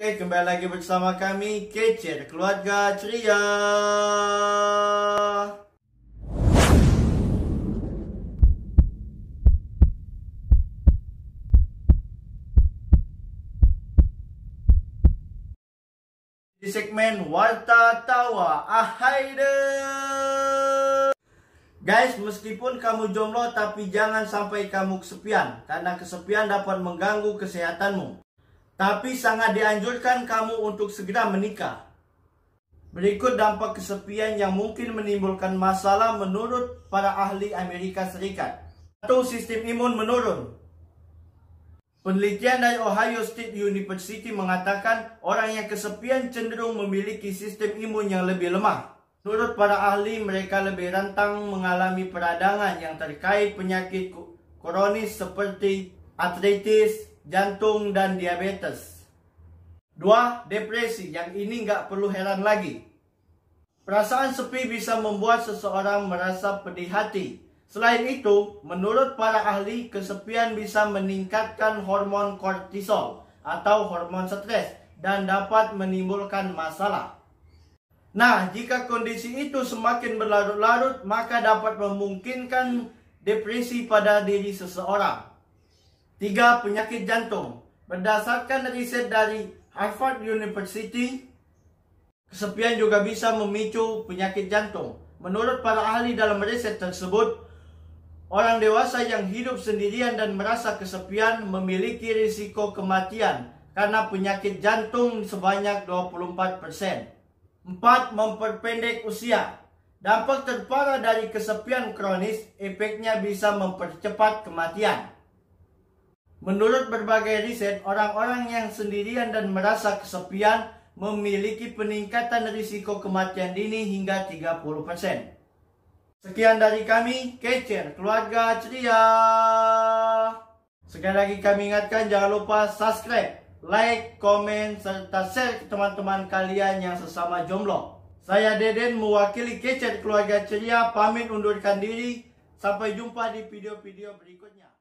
Oke, kembali lagi bersama kami Kecil Keluarga Ceria. Di segmen Warta Tawa, ahai deh. Guys, meskipun kamu jomblo tapi jangan sampai kamu kesepian karena kesepian dapat mengganggu kesehatanmu. Tapi sangat dianjurkan kamu untuk segera menikah. Berikut dampak kesepian yang mungkin menimbulkan masalah menurut para ahli Amerika Serikat. Satu, sistem imun menurun. Penelitian dari Ohio State University mengatakan orang yang kesepian cenderung memiliki sistem imun yang lebih lemah. Menurut para ahli, mereka lebih rentang mengalami peradangan yang terkait penyakit kronis seperti artritis, jantung, dan diabetes. Dua, depresi. Yang ini nggak perlu heran lagi. Perasaan sepi bisa membuat seseorang merasa pedih hati. Selain itu, menurut para ahli, kesepian bisa meningkatkan hormon kortisol atau hormon stres dan dapat menimbulkan masalah. Nah, jika kondisi itu semakin berlarut-larut, maka dapat memungkinkan depresi pada diri seseorang. Tiga, penyakit jantung. Berdasarkan riset dari Harvard University, kesepian juga bisa memicu penyakit jantung. Menurut para ahli dalam riset tersebut, Orang dewasa yang hidup sendirian dan merasa kesepian memiliki risiko kematian karena penyakit jantung sebanyak 24%. 4. Memperpendek usia. Dampak terparah dari kesepian kronis, efeknya bisa mempercepat kematian. Menurut berbagai riset, orang-orang yang sendirian dan merasa kesepian memiliki peningkatan risiko kematian dini hingga 30%. Sekian dari kami, Kecer, keluarga ceria. Sekali lagi kami ingatkan jangan lupa subscribe, like, komen, serta share ke teman-teman kalian yang sesama jomblo. Saya Deden mewakili Kecer keluarga ceria pamit undurkan diri. Sampai jumpa di video-video berikutnya.